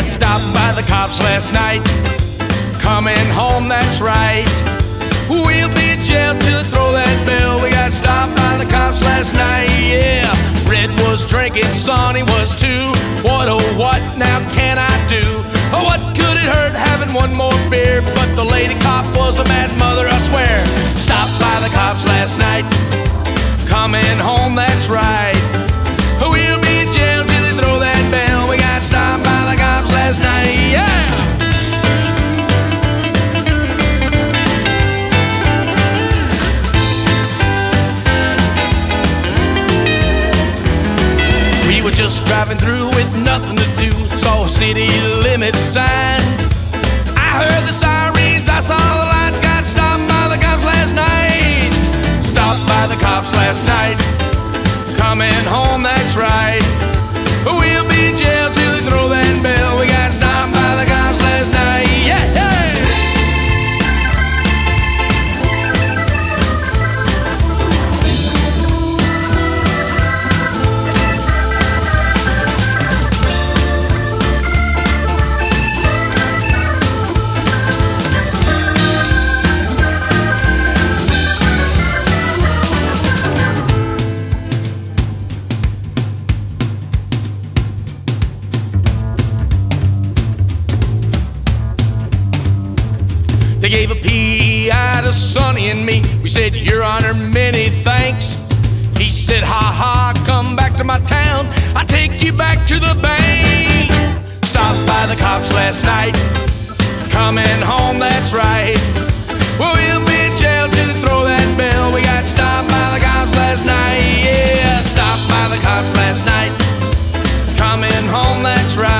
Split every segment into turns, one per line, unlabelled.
got stopped by the cops last night. Coming home, that's right. We'll be in jail till they throw that bell. We got stopped by the cops last night, yeah. Red was drinking, Sonny was too. What oh what now can I do? Oh, what could it hurt having one more beer? But the lady cop was a mad mother, driving through with nothing to do. Saw a city limit sign. I heard the sirens, I saw the lights. Got stopped by the cops last night. Stopped by the cops last night. Coming home, that's right. We'll They gave a PI to Sonny and me. We said, Your Honor, many thanks. He said, Ha ha, come back to my town. I take you back to the bank. Stopped by the cops last night. Coming home, that's right. Well, we'll be in jail they throw that bell. We got stopped by the cops last night. Yeah, stopped by the cops last night. Coming home, that's right.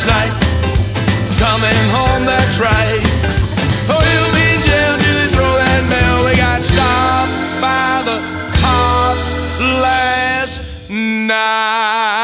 Last night. Coming home, that's right. Oh, we'll be in jail till they throw that bell. We got stopped by the cops last night.